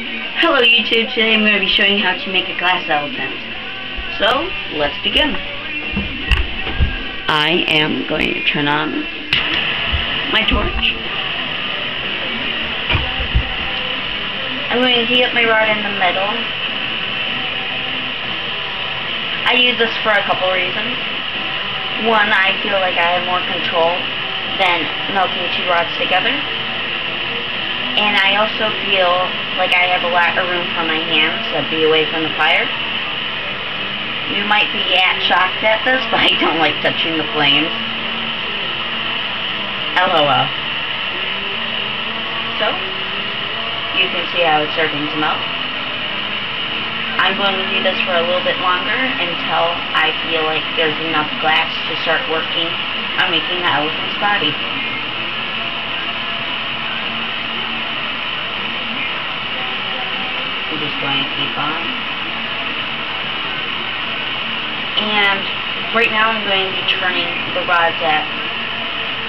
Hello YouTube, today I'm going to be showing you how to make a glass elephant. So, let's begin. I am going to turn on my torch. I'm going to heat up my rod in the middle. I use this for a couple reasons. One, I feel like I have more control than melting two rods together. And I also feel like I have a lot of room for my hands to be away from the fire. You might be at shocked at this, but I don't like touching the flames. LOL. So, you can see how it's starting to melt. I'm going to do this for a little bit longer until I feel like there's enough glass to start working on making the elephant's body. Just going to keep on. And right now I'm going to be turning the rods at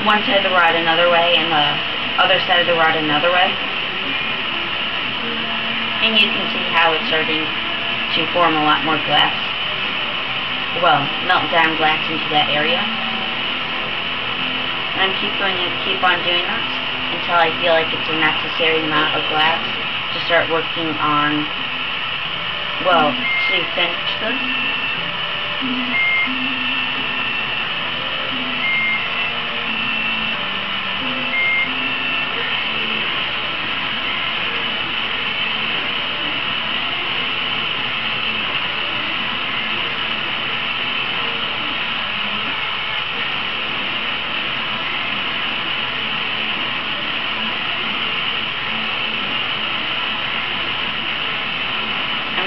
one side of the rod another way and the other side of the rod another way. And you can see how it's starting to form a lot more glass. Well, melt down glass into that area. And I'm keep going to keep on doing that until I feel like it's a necessary amount of glass start working on, well, to finish this.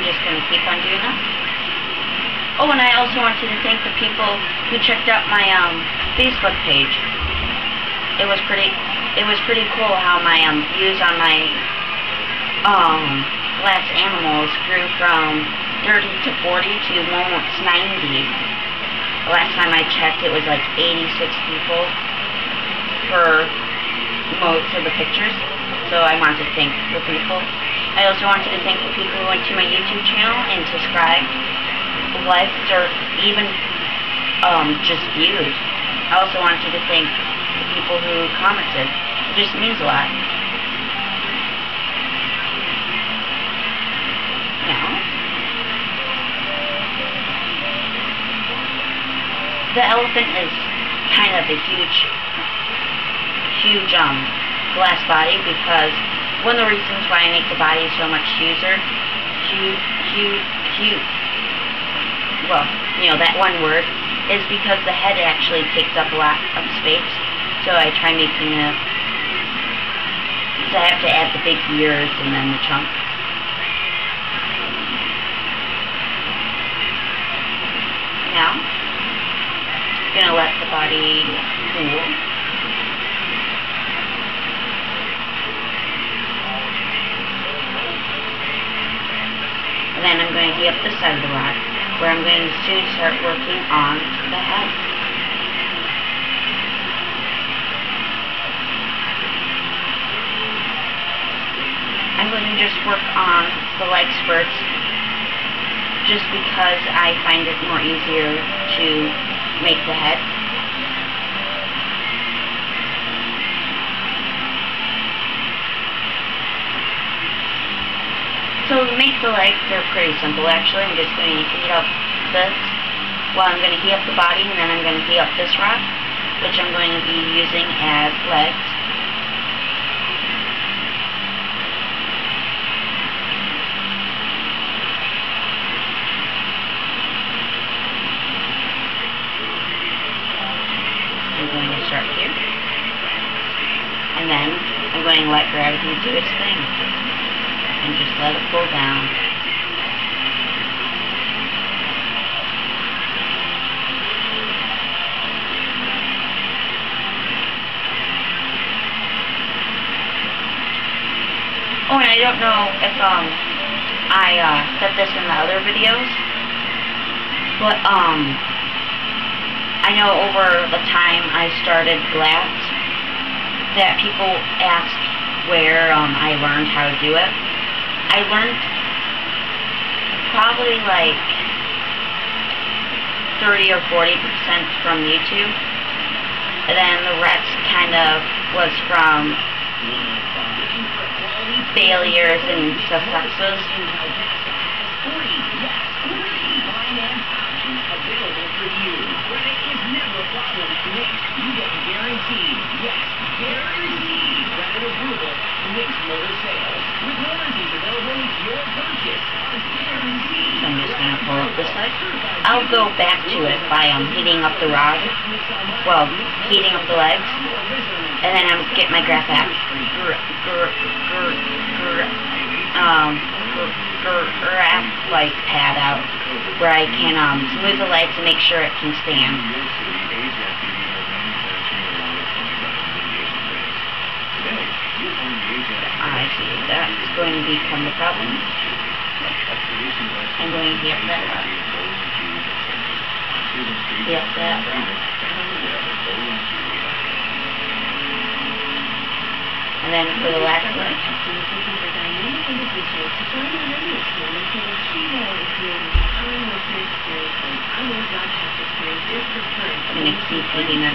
just going to keep on doing that. Oh, and I also wanted to thank the people who checked out my um, Facebook page. It was pretty, it was pretty cool how my um, views on my um, last animals grew from 30 to 40 to almost 90. The last time I checked, it was like 86 people for most of the pictures. So I wanted to thank the people. I also wanted to thank the people who went to my YouTube channel and subscribed, liked, or even um, just viewed. I also wanted to thank the people who commented. It just means a lot. Now, the elephant is kind of a huge, huge um, glass body because one of the reasons why I make the body so much huger, huge, huge, huge, well, you know, that one word, is because the head actually takes up a lot of space. So I try making it, so I have to add the big ears and then the trunk. Now, I'm going to let the body cool. then I'm going to heat up the side of the where I'm going to soon start working on the head. I'm going to just work on the leg spurts just because I find it more easier to make the head. So to make the legs, they're pretty simple actually. I'm just going to heat up this. Well, I'm going to heat up the body and then I'm going to heat up this rod, which I'm going to be using as legs. I'm going to start here. And then I'm going to let gravity do its thing and just let it pull down. Oh, and I don't know if um I uh, said this in the other videos, but um I know over the time I started glass that people ask where um, I learned how to do it. I learned probably like 30 or 40 percent from YouTube. And then the rest kind of was from failures and successes. So I'm just gonna pull up this side. I'll go back to it by um heating up the rod. Well, heating up the legs. And then I'm get my graph. Um graphite pad out where I can um smooth the legs and make sure it can stand. I see that's going to become the problem. I'm going to get that. Get that. And then for the last one. I'm going to keep heating it.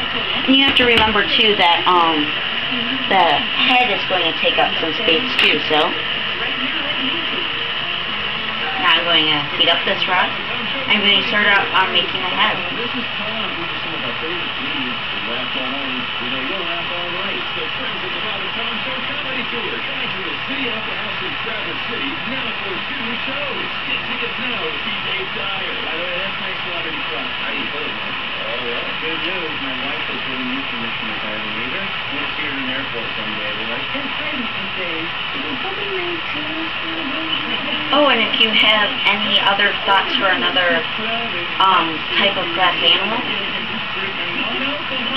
And you have to remember too that um the head is going to take up some space too, so now I'm going to heat up this rod. I'm going to start out on making a head. This is time. We do some of our favorite TV. You know, we'll laugh all right. So friends at the head. Oh, and if you have any other thoughts for another um, type of glass animal,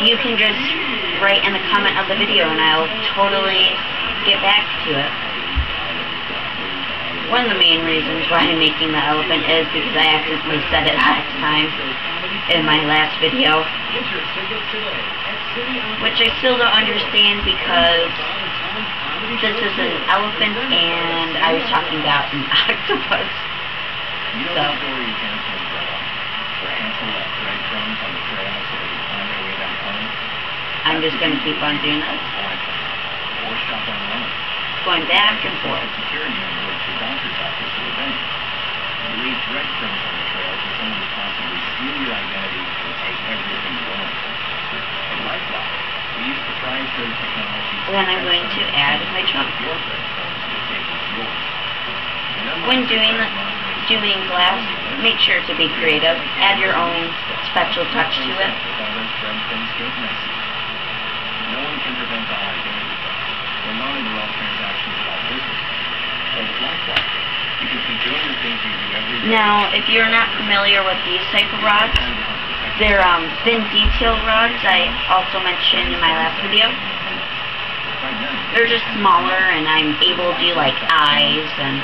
you can just write in the comment of the video and I'll totally get back to it. One of the main reasons why I'm making the elephant is because I accidentally said it last time in my last video. Which I still don't understand because this is an elephant and I was talking about an octopus. So. I'm just going to keep on doing this. Going back and forth. Then I'm going to add my trunk. When doing doing glass, make sure to be creative. Add your own special touch to it. No one can prevent identity theft. Transactions you can keep doing the things you do every day. Now, if you're not familiar with these type of rods, they're um, thin detail rods I also mentioned in my last video. They're just smaller and I'm able to do like eyes and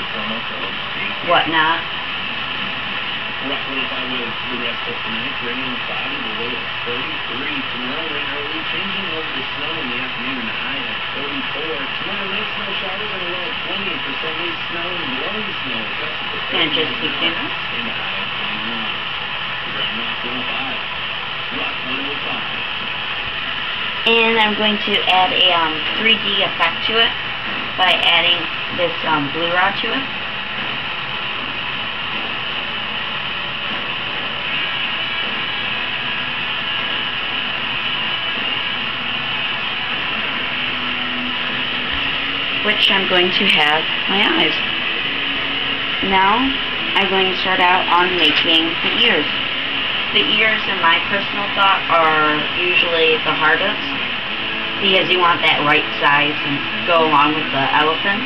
whatnot. Rock 105 with the rest of tonight. Rain on cloudy, the low at 33. Tomorrow, rain early, changing over to snow in the afternoon and a high at 34. Tomorrow night, snow showers and a low at 20. For snow and blowing snow. And a high at 21. You're on Rock 105. Rock 105. And I'm going to add a um, 3D effect to it by adding this um, blue rod to it. Which I'm going to have my eyes. Now I'm going to start out on making the ears. The ears, in my personal thought, are usually the hardest because you want that right size and go along with the elephant.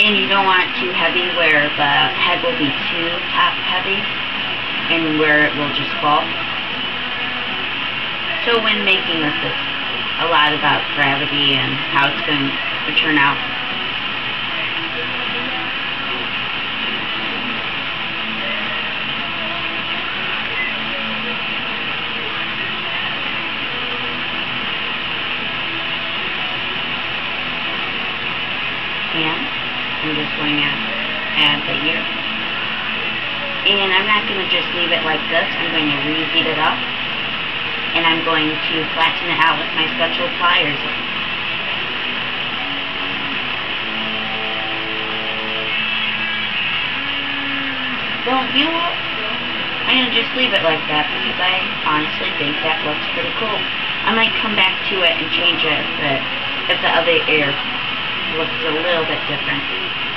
And you don't want it too heavy where the head will be too top heavy and where it will just fall. So when making this, it's a lot about gravity and how it's going to turn out. And I'm just going to add the ear. And I'm not going to just leave it like this. I'm going to reheat it up. And I'm going to flatten it out with my special pliers. Well, you? I'm going to just leave it like that because I honestly think that looks pretty cool. I might come back to it and change it if the, if the other ear looks a little bit different.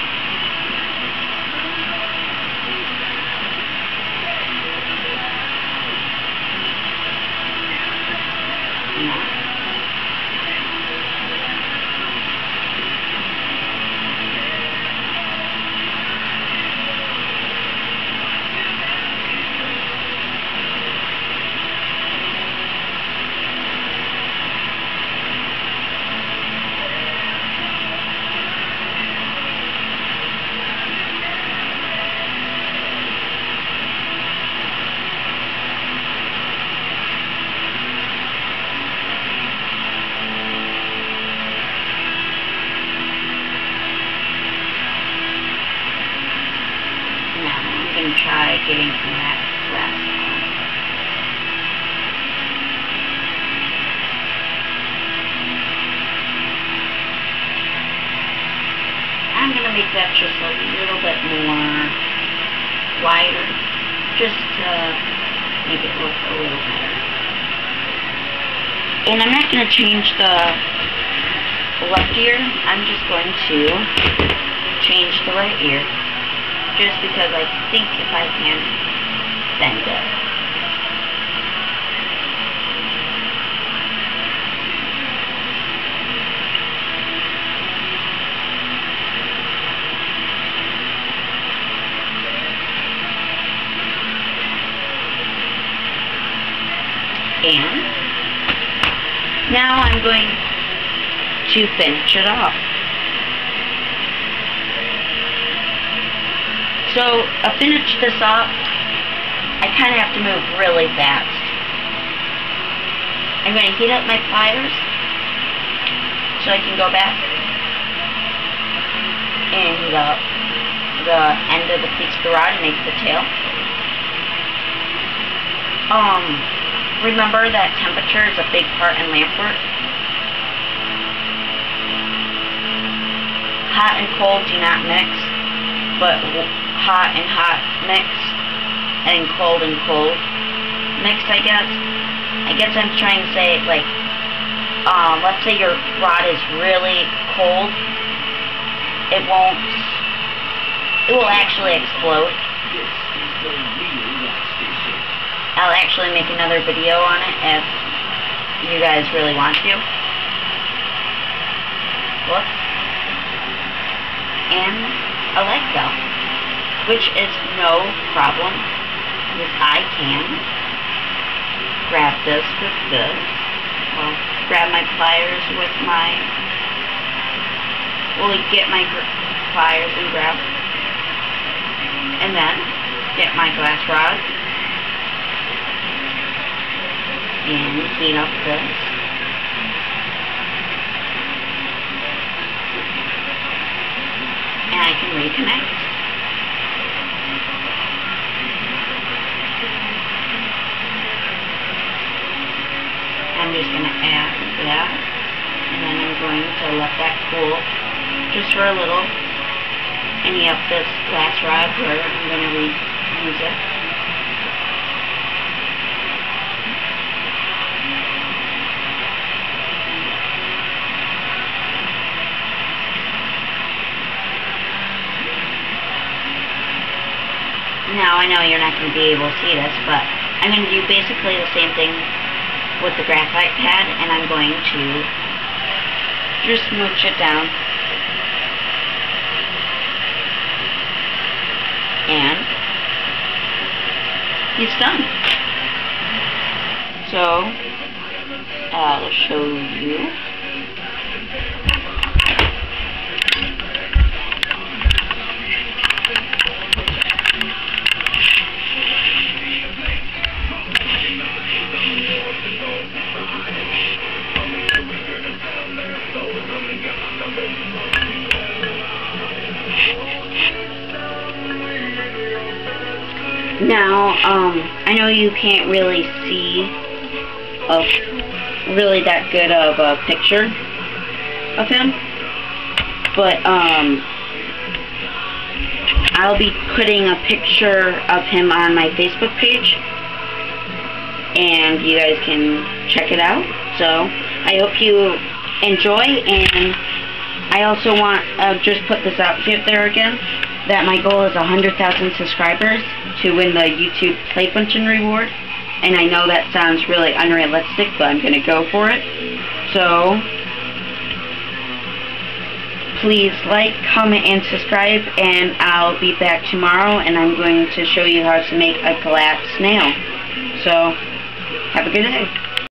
Try getting. I'm going to make that just a little bit more wider, just to make it look a little better. And I'm not going to change the left ear. I'm just going to change the right ear just because I think if I can bend it. And now I'm going to finish it off. So, to finish this up, I kind of have to move really fast. I'm going to heat up my pliers so I can go back and heat up the end of the piece of rod and make the tail. Um, remember that temperature is a big part in lamp work. Hot and cold do not mix, but hot and hot mix and cold and cold mix, I guess. I guess I'm trying to say, like, um, let's say your rod is really cold, it won't, it will actually explode. I'll actually make another video on it if you guys really want to. Whoops. And a leg belt, which is no problem because I can grab this with this. Well, grab my pliers with my, well, get my pliers and grab, and then get my glass rod and heat up this. And I can reconnect. I'm just going to add that. And then I'm going to let that cool just for a little. And up this glass rod where I'm going to reuse it. Now, I know you're not going to be able to see this, but I'm going to do basically the same thing with the graphite pad, and I'm going to just smooch it down. And he's done. So, uh, I'll show you. Now, um, I know you can't really see a really that good of a picture of him, but um, I'll be putting a picture of him on my Facebook page, and you guys can check it out. So I hope you enjoy, and I also want uh, just put this out here there again that my goal is 100,000 subscribers to win the YouTube Play Button reward. And I know that sounds really unrealistic, but I'm going to go for it. So, please like, comment, and subscribe, and I'll be back tomorrow, and I'm going to show you how to make a glass snail. So, have a good day.